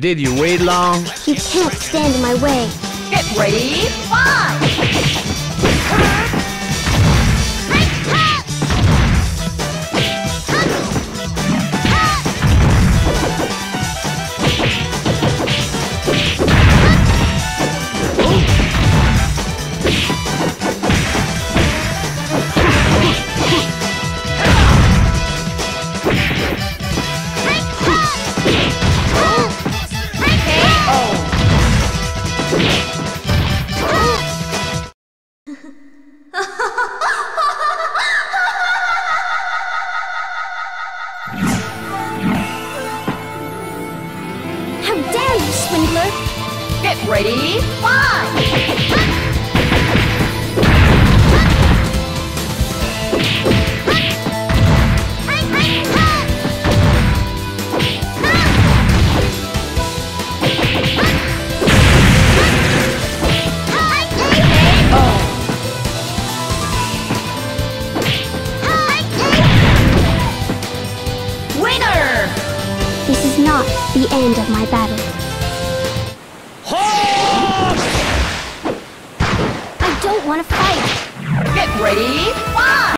Did you wait long? You can't stand in my way. Get ready, fight! How dare you, swindler! Get ready, fight! the end of my battle. I don't want to fight. Get ready, fight!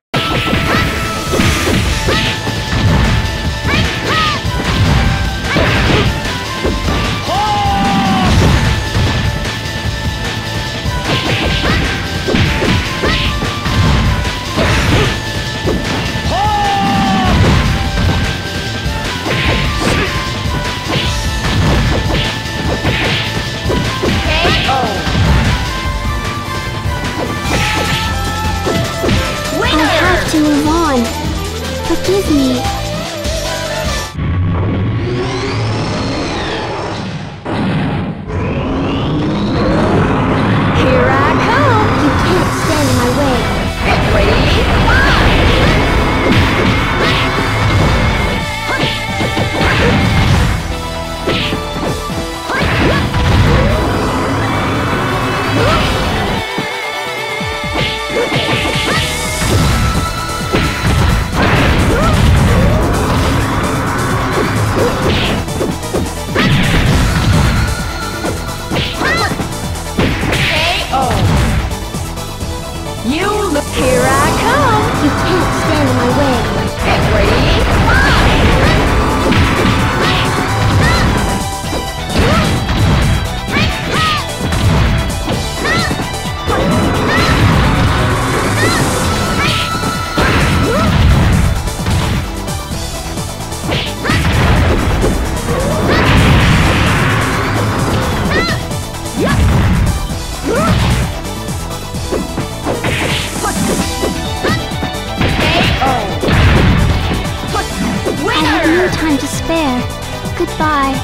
Goodbye.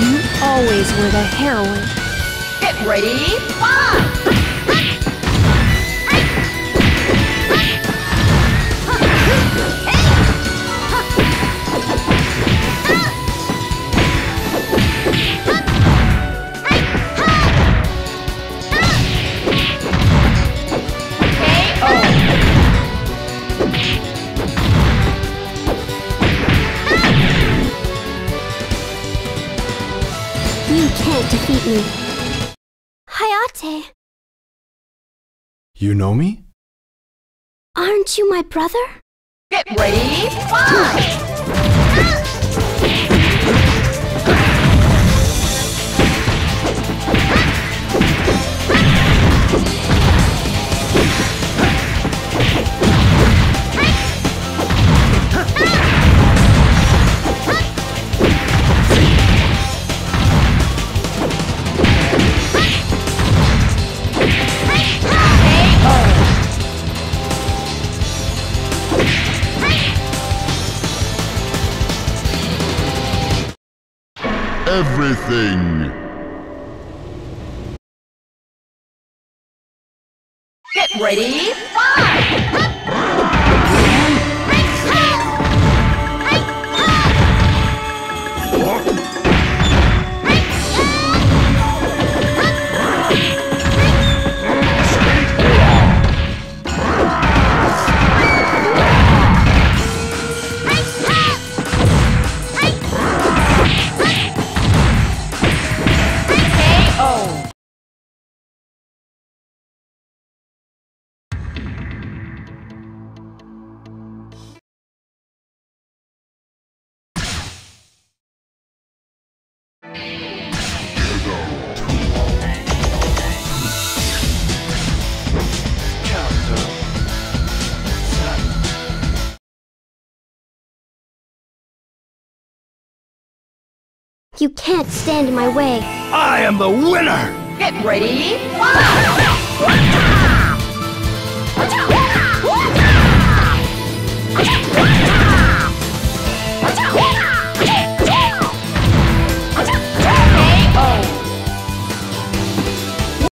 You always were the heroine. Get ready, fight! Me. Hayate, You know me? aren't you my brother? Get ready, fight! Everything. Get ready, fight! You can't stand in my way. I am the winner! Get ready!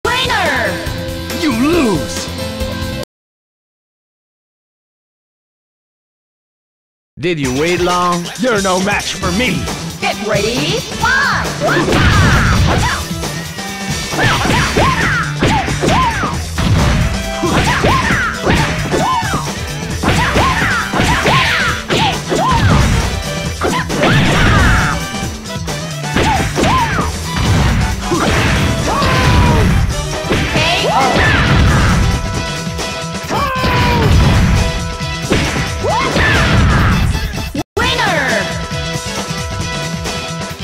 Winner! You lose! Did you wait long? You're no match for me! Ready, fight!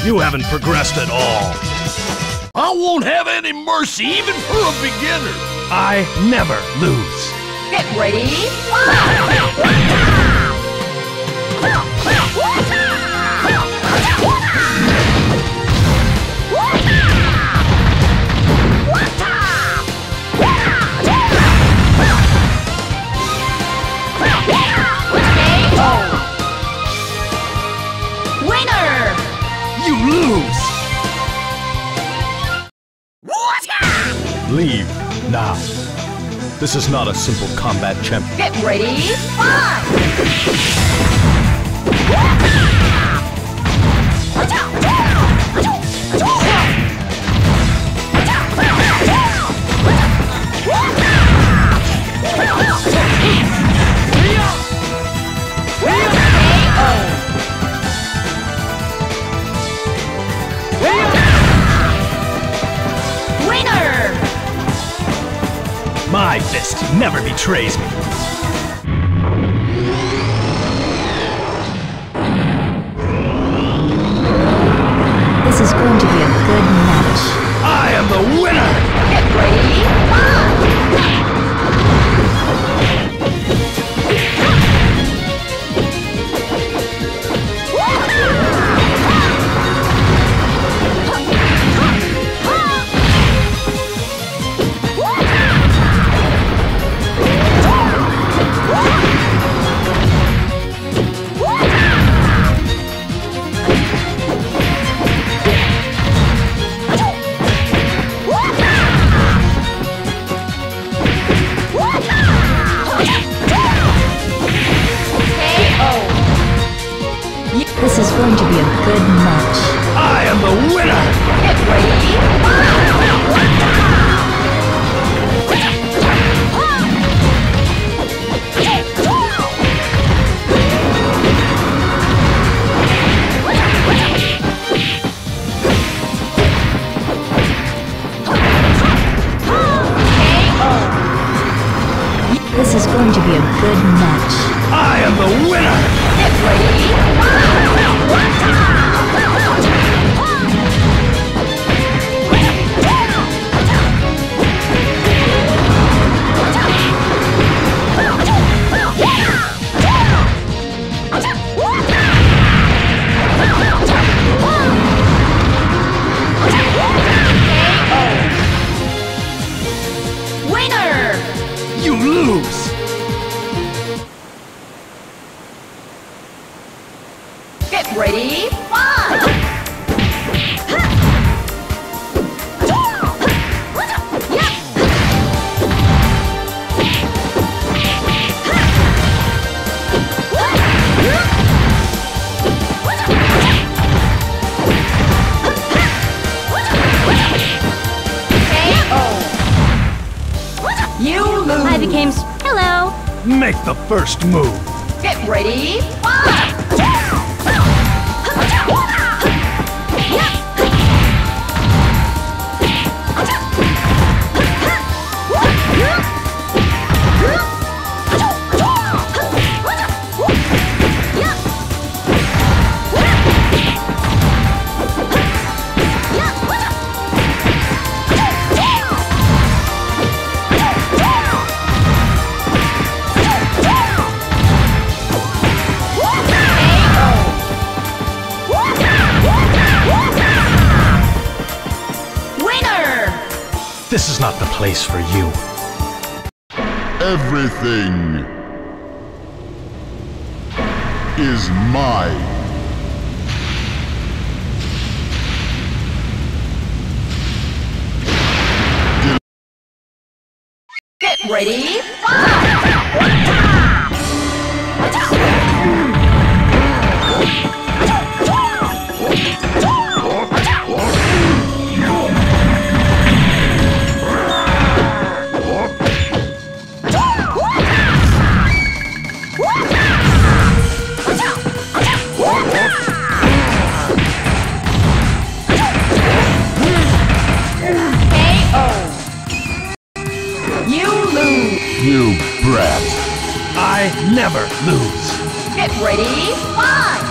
You haven't progressed at all. I won't have any mercy even for a beginner. I never lose. Get ready! This is not a simple combat champ. Get ready, fight! Betrays me. You lose! Get ready, I became. s- Hello! Make the first move. Get ready, fight! Place for you. Everything is mine. Get ready, lose. Get ready, fight!